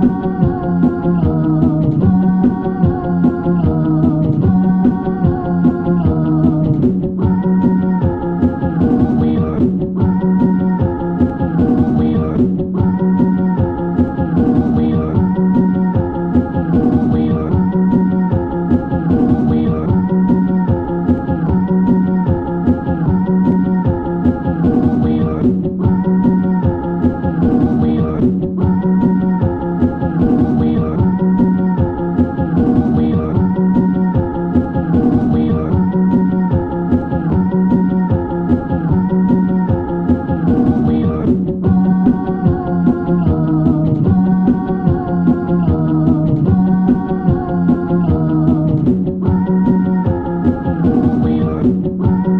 we are. We're.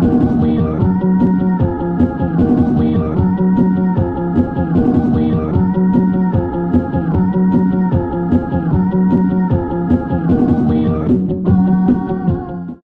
we